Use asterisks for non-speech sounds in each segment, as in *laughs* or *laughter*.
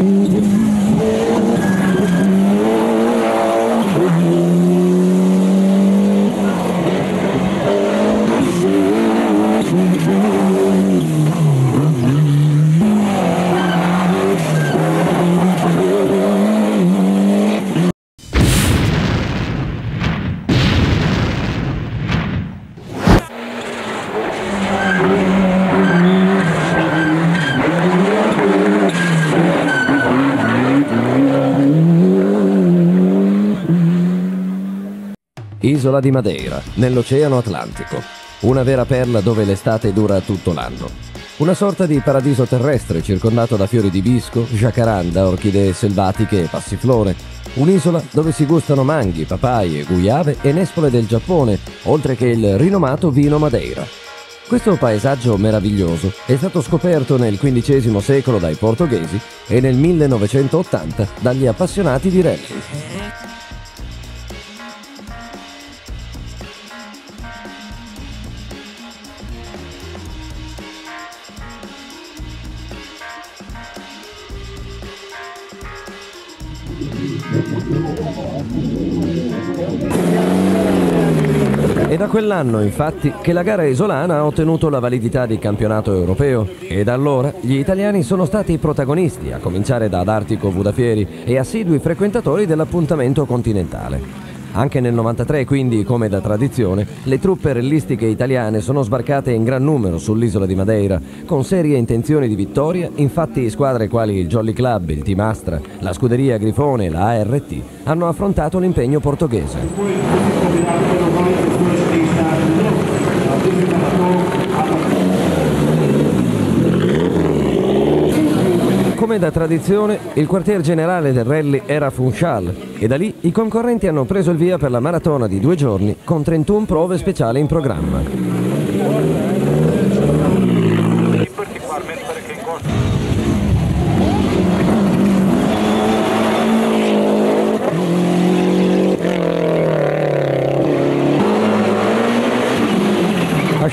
嗯。Isola di Madeira, nell'Oceano Atlantico. Una vera perla dove l'estate dura tutto l'anno. Una sorta di paradiso terrestre circondato da fiori di bisco, jacaranda, orchidee selvatiche e passiflore. Un'isola dove si gustano manghi, papaie, guiave e nespole del Giappone, oltre che il rinomato vino Madeira. Questo paesaggio meraviglioso è stato scoperto nel XV secolo dai portoghesi e nel 1980 dagli appassionati di rally. Quell'anno, infatti, che la gara isolana ha ottenuto la validità di campionato europeo e da allora gli italiani sono stati i protagonisti, a cominciare da Artico Budafieri e assidui frequentatori dell'appuntamento continentale. Anche nel 93, quindi, come da tradizione, le truppe rellistiche italiane sono sbarcate in gran numero sull'isola di Madeira, con serie intenzioni di vittoria, infatti squadre quali il Jolly Club, il Team Astra, la Scuderia Grifone e la ART hanno affrontato l'impegno portoghese. Come da tradizione, il quartier generale del rally era Funchal e da lì i concorrenti hanno preso il via per la maratona di due giorni con 31 prove speciali in programma.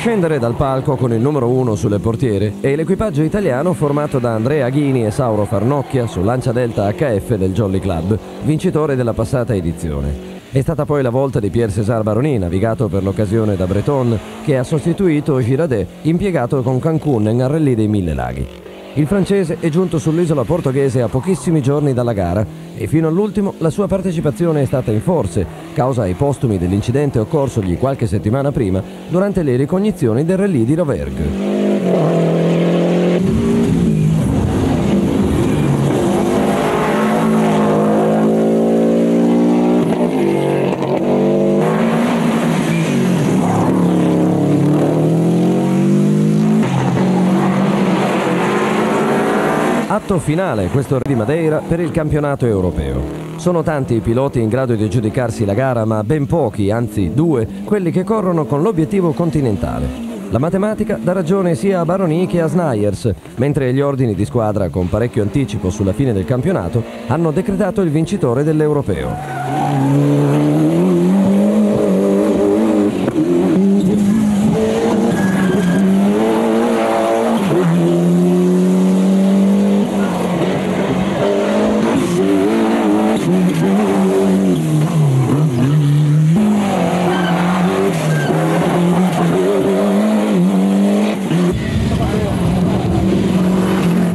Scendere dal palco con il numero uno sulle portiere è l'equipaggio italiano formato da Andrea Ghini e Sauro Farnocchia sul Lancia Delta HF del Jolly Club, vincitore della passata edizione. È stata poi la volta di Pierre César Baroni, navigato per l'occasione da Breton, che ha sostituito Girardet, impiegato con Cancun nel Rallye dei Mille Laghi. Il francese è giunto sull'isola portoghese a pochissimi giorni dalla gara e fino all'ultimo la sua partecipazione è stata in forze, causa ai postumi dell'incidente occorsogli qualche settimana prima durante le ricognizioni del rallye di Rovergue. Atto finale questo di Madeira per il campionato europeo. Sono tanti i piloti in grado di aggiudicarsi la gara, ma ben pochi, anzi due, quelli che corrono con l'obiettivo continentale. La matematica dà ragione sia a Baroni che a Snyers, mentre gli ordini di squadra, con parecchio anticipo sulla fine del campionato, hanno decretato il vincitore dell'europeo.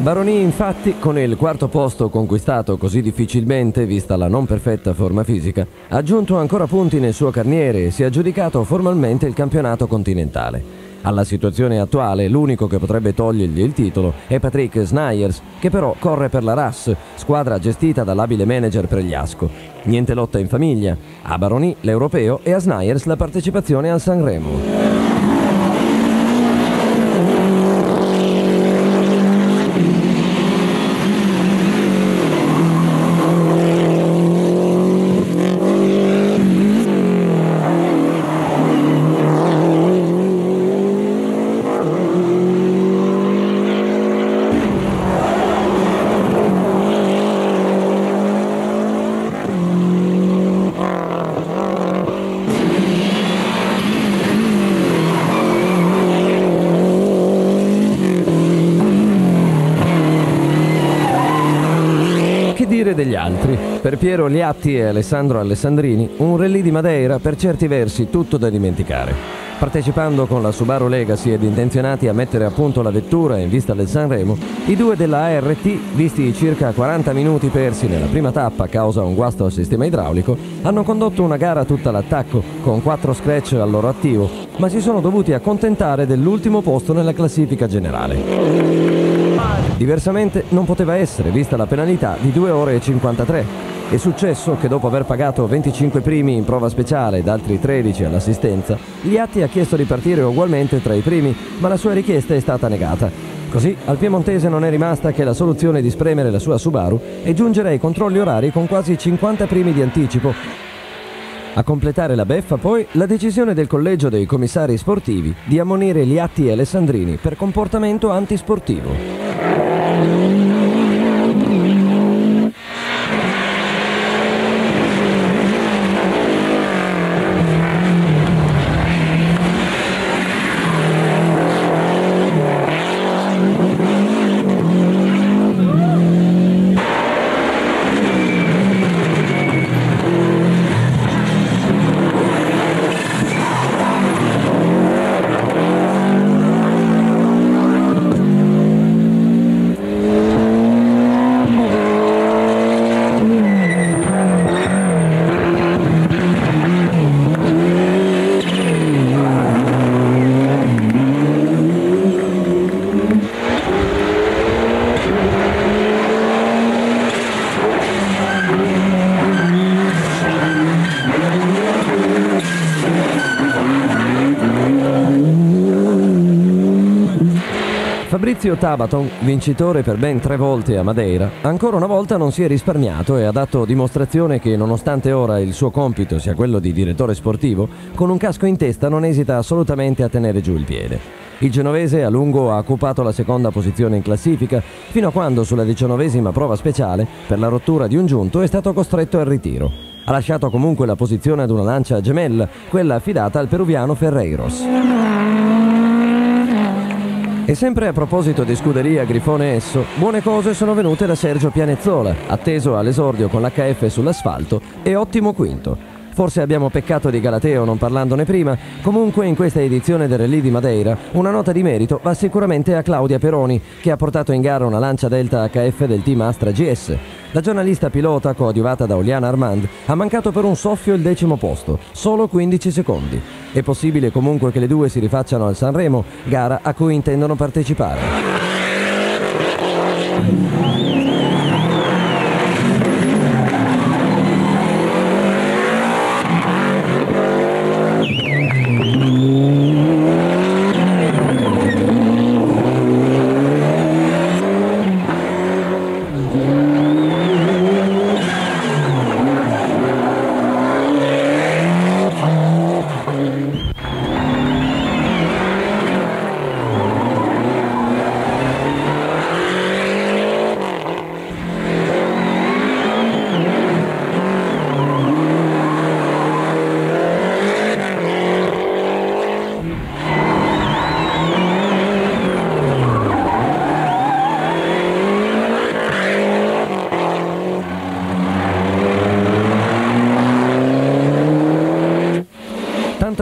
Baroni infatti, con il quarto posto conquistato così difficilmente, vista la non perfetta forma fisica, ha aggiunto ancora punti nel suo carniere e si è aggiudicato formalmente il campionato continentale. Alla situazione attuale, l'unico che potrebbe togliergli il titolo è Patrick Snyers, che però corre per la RAS, squadra gestita dall'abile manager Pregliasco. Niente lotta in famiglia, a Baroni l'europeo e a Snyers la partecipazione al Sanremo. Per Piero Liatti e Alessandro Alessandrini, un rally di Madeira per certi versi tutto da dimenticare. Partecipando con la Subaru Legacy ed intenzionati a mettere a punto la vettura in vista del Sanremo, i due della ART, visti i circa 40 minuti persi nella prima tappa a causa un guasto al sistema idraulico, hanno condotto una gara tutta all'attacco, con quattro scratch al loro attivo, ma si sono dovuti accontentare dell'ultimo posto nella classifica generale. Diversamente non poteva essere, vista la penalità di 2 ore e 53, è successo che dopo aver pagato 25 primi in prova speciale ed altri 13 all'assistenza, Liatti ha chiesto di partire ugualmente tra i primi, ma la sua richiesta è stata negata. Così al piemontese non è rimasta che la soluzione di spremere la sua Subaru e giungere ai controlli orari con quasi 50 primi di anticipo. A completare la beffa poi la decisione del collegio dei commissari sportivi di ammonire Liatti e Alessandrini per comportamento antisportivo. Fabrizio Tabaton, vincitore per ben tre volte a Madeira, ancora una volta non si è risparmiato e ha dato dimostrazione che nonostante ora il suo compito sia quello di direttore sportivo, con un casco in testa non esita assolutamente a tenere giù il piede. Il genovese a lungo ha occupato la seconda posizione in classifica, fino a quando sulla diciannovesima prova speciale, per la rottura di un giunto, è stato costretto al ritiro. Ha lasciato comunque la posizione ad una lancia gemella, quella affidata al peruviano Ferreiros. E sempre a proposito di scuderia Grifone Esso, buone cose sono venute da Sergio Pianezzola, atteso all'esordio con l'HF sull'asfalto e ottimo quinto. Forse abbiamo peccato di Galateo non parlandone prima, comunque in questa edizione del Rally di Madeira una nota di merito va sicuramente a Claudia Peroni che ha portato in gara una lancia Delta HF del team Astra GS. La giornalista pilota, coadiuvata da Oliana Armand, ha mancato per un soffio il decimo posto, solo 15 secondi. È possibile comunque che le due si rifacciano al Sanremo, gara a cui intendono partecipare.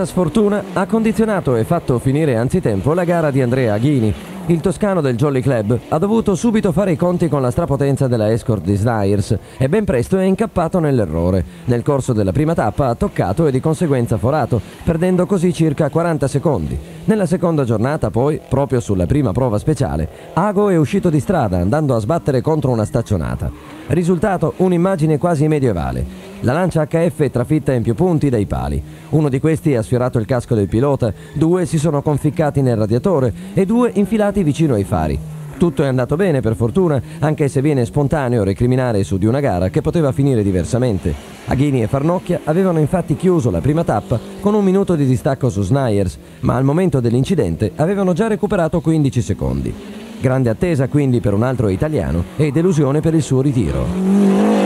Tanta sfortuna ha condizionato e fatto finire anzitempo la gara di Andrea Aghini. Il toscano del Jolly Club ha dovuto subito fare i conti con la strapotenza della escort di Snyers e ben presto è incappato nell'errore. Nel corso della prima tappa ha toccato e di conseguenza forato, perdendo così circa 40 secondi. Nella seconda giornata poi, proprio sulla prima prova speciale, Ago è uscito di strada andando a sbattere contro una staccionata. Risultato un'immagine quasi medievale. La lancia HF è trafitta in più punti dai pali. Uno di questi ha sfiorato il casco del pilota, due si sono conficcati nel radiatore e due infilati vicino ai fari. Tutto è andato bene per fortuna, anche se viene spontaneo recriminare su di una gara che poteva finire diversamente. Aghini e Farnocchia avevano infatti chiuso la prima tappa con un minuto di distacco su Snyers, ma al momento dell'incidente avevano già recuperato 15 secondi. Grande attesa quindi per un altro italiano e delusione per il suo ritiro.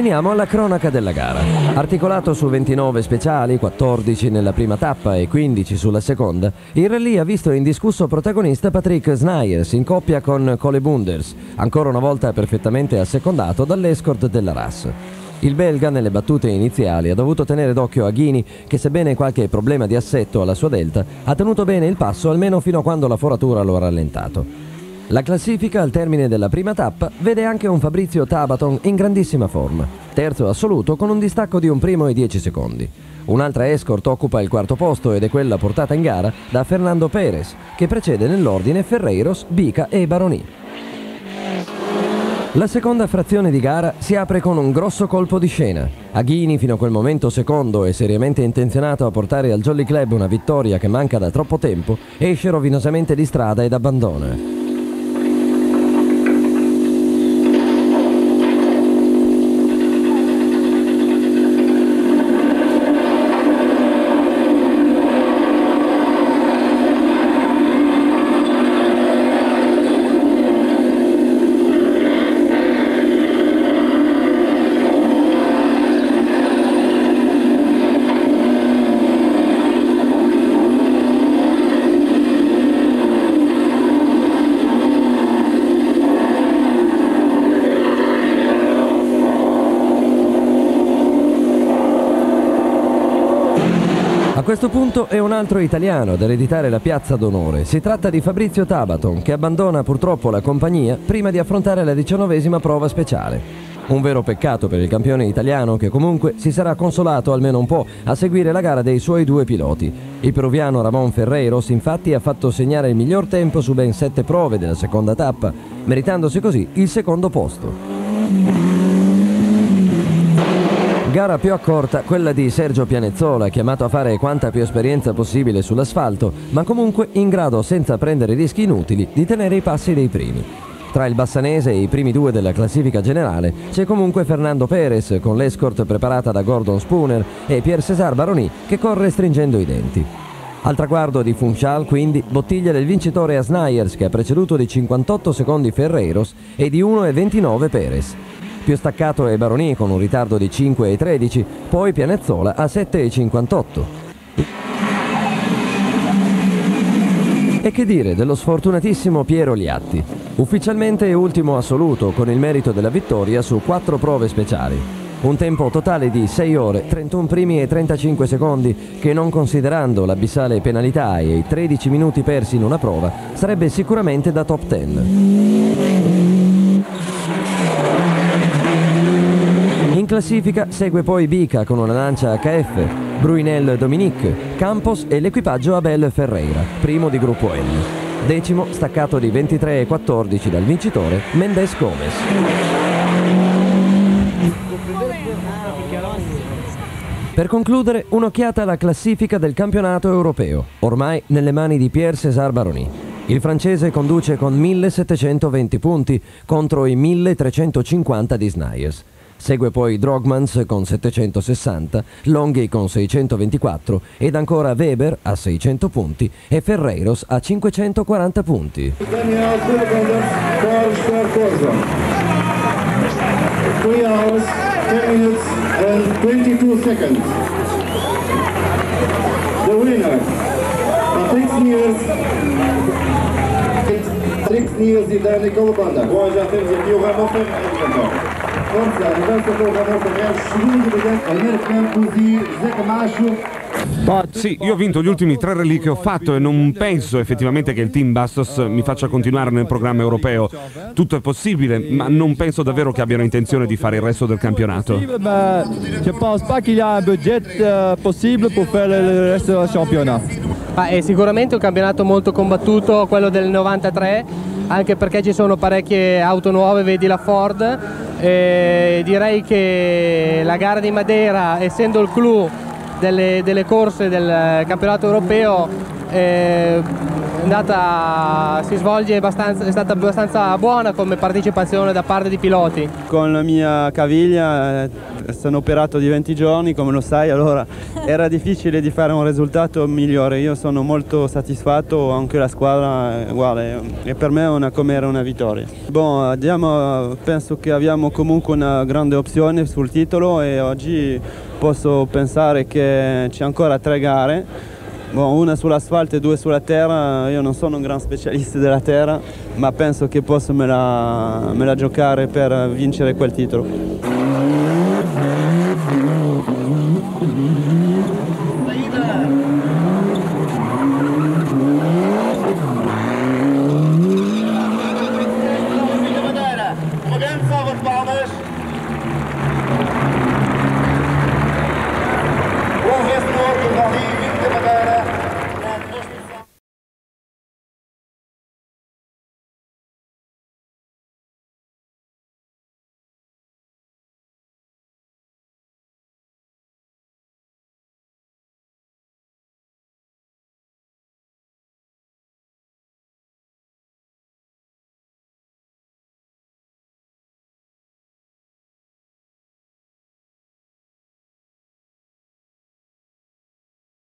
Veniamo alla cronaca della gara. Articolato su 29 speciali, 14 nella prima tappa e 15 sulla seconda, il rally ha visto indiscusso protagonista Patrick Snyers in coppia con Cole Bunders, ancora una volta perfettamente assecondato dall'escort della RAS. Il belga nelle battute iniziali ha dovuto tenere d'occhio Aghini che sebbene qualche problema di assetto alla sua delta ha tenuto bene il passo almeno fino a quando la foratura lo ha rallentato. La classifica al termine della prima tappa vede anche un Fabrizio Tabaton in grandissima forma, terzo assoluto con un distacco di un primo e dieci secondi. Un'altra escort occupa il quarto posto ed è quella portata in gara da Fernando Perez, che precede nell'ordine Ferreiros, Bica e Baroni. La seconda frazione di gara si apre con un grosso colpo di scena. Aghini, fino a quel momento secondo e seriamente intenzionato a portare al Jolly Club una vittoria che manca da troppo tempo, esce rovinosamente di strada ed abbandona. Questo punto è un altro italiano ad ereditare la piazza d'onore. Si tratta di Fabrizio Tabaton, che abbandona purtroppo la compagnia prima di affrontare la diciannovesima prova speciale. Un vero peccato per il campione italiano che comunque si sarà consolato almeno un po' a seguire la gara dei suoi due piloti. Il peruviano Ramon Ferreiros infatti ha fatto segnare il miglior tempo su ben sette prove della seconda tappa, meritandosi così il secondo posto. Gara più accorta, quella di Sergio Pianezzola, chiamato a fare quanta più esperienza possibile sull'asfalto, ma comunque in grado, senza prendere rischi inutili, di tenere i passi dei primi. Tra il Bassanese e i primi due della classifica generale c'è comunque Fernando Perez con l'escort preparata da Gordon Spooner e Pierre César Baroni che corre stringendo i denti. Al traguardo di Funchal quindi bottiglia del vincitore Asnayers che ha preceduto di 58 secondi Ferreiros e di 1,29 Perez. Più staccato è Baroni con un ritardo di 5,13, poi Pianezzola a 7,58. E che dire dello sfortunatissimo Piero Liatti? Ufficialmente ultimo assoluto con il merito della vittoria su quattro prove speciali. Un tempo totale di 6 ore, 31 primi e 35 secondi che non considerando l'abissale penalità e i 13 minuti persi in una prova sarebbe sicuramente da top 10. Classifica segue poi Bica con una lancia HF, Bruinel Dominique, Campos e l'equipaggio Abel Ferreira, primo di gruppo L. Decimo, staccato di 23 e 14 dal vincitore, Mendes Gomez. Per concludere, un'occhiata alla classifica del campionato europeo, ormai nelle mani di Pierre César Baroni. Il francese conduce con 1720 punti contro i 1350 di Snyers. Segue poi Drogmans con 760, Longhi con 624 ed ancora Weber a 600 punti e Ferreiros a 540 punti. The winner, Patrick Smears, Patrick Smears i Danny Kolobanda. Bom, já temos aqui o Ramon Fernandes. Forza, reverso programma per Campos di Zé Camacho sì, io ho vinto gli ultimi tre rally che ho fatto e non penso effettivamente che il team Bastos mi faccia continuare nel programma europeo. Tutto è possibile, ma non penso davvero che abbiano intenzione di fare il resto del campionato. Je pense pas qu'il y a un budget euh, possible pour faire le reste del championnat. è sicuramente un campionato molto combattuto, quello del 93, anche perché ci sono parecchie auto nuove, vedi la Ford. E direi che la gara di Madeira, essendo il clou delle, delle corse del campionato europeo eh, andata, si svolge abbastanza, è stata abbastanza buona come partecipazione da parte di piloti. Con la mia caviglia eh, sono operato di 20 giorni, come lo sai, allora *laughs* era difficile di fare un risultato migliore. Io sono molto soddisfatto, anche la squadra è uguale, e per me è una, come era una vittoria. Bon, andiamo, penso che abbiamo comunque una grande opzione sul titolo e oggi posso pensare che c'è ancora tre gare Bon, una sull'asfalto e due sulla terra, io non sono un gran specialista della terra, ma penso che posso me la, me la giocare per vincere quel titolo.